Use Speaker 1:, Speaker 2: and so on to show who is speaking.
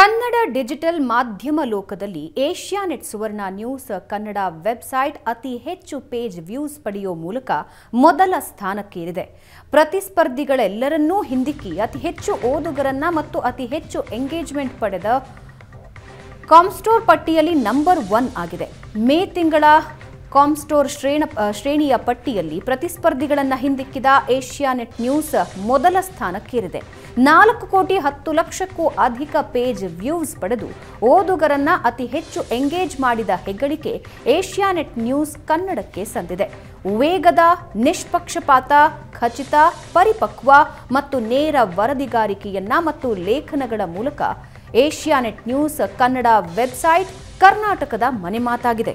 Speaker 1: Kannada digital ಮಾಧ್ಯಮ ಲೋಕದಲ್ಲಿ Asianet Suvarna news Kannada website ಅತಿ ಹೆಚ್ಚು ಪೇಜ್ ವ್ಯೂಸ್ ಪಡೆಯುವ ಮೂಲಕ ಮೊದಲ ಸ್ಥಾನಕ್ಕೇರಿದೆ. ಪ್ರತಿಸ್ಪರ್ಧಿಗಳೆಲ್ಲರನ್ನೂ ಹಿಂದಿಕ್ಕಿ ಅತಿ ಹೆಚ್ಚು ಓದುಗರನ್ನ ಮತ್ತು ಅತಿ ಹೆಚ್ಚು ಎಂಗೇಜ್ಮೆಂಟ್ ಪಡೆದ ಕಾಮ್ಸ್ಟೋರ್ ಪಟ್ಟಿಯಲ್ಲಿ ನಂಬರ್ ಒನ್ ಆಗಿದೆ. ಮೇ ತಿಂಗಳ ಕಾಮ್ಸ್ಟೋರ್ ಶ್ರೇಣ ಶ್ರೇಣಿಯ ಪಟ್ಟಿಯಲ್ಲಿ ಪ್ರತಿಸ್ಪರ್ಧಿಗಳನ್ನು ಹಿಂದಿಕ್ಕಿದ ಏಷ್ಯಾನೆಟ್ ನ್ಯೂಸ್ ಮೊದಲ ಸ್ಥಾನಕ್ಕೇರಿದೆ. ನಾಲ್ಕು ಕೋಟಿ ಹತ್ತು ಲಕ್ಷಕ್ಕೂ ಅಧಿಕ ಪೇಜ್ ವ್ಯೂಸ್ ಪಡೆದು ಓದುಗರನ್ನ ಅತಿ ಹೆಚ್ಚು ಎಂಗೇಜ್ ಮಾಡಿದ ಹೆಗ್ಗಳಿಕೆ ಏಷ್ಯಾನೆಟ್ ನ್ಯೂಸ್ ಕನ್ನಡಕ್ಕೆ ಸಂದಿದೆ. ವೇಗದ, ನಿಷ್ಪಕ್ಷಪಾತ, ಖಚಿತ, ಪರಿಪಕ್ವ ಮತ್ತು ನೇರ ವರದಿಗಾರಿಕೆಯನ್ನ ಮತ್ತು ಲೇಖನಗಳ ಮೂಲಕ ಏಷ್ಯಾನೆಟ್ ನ್ಯೂಸ್ ಕನ್ನಡ ವೆಬ್ಸೈಟ್ ಕರ್ನಾಟಕದ ಮನೆಮಾತಾಗಿದೆ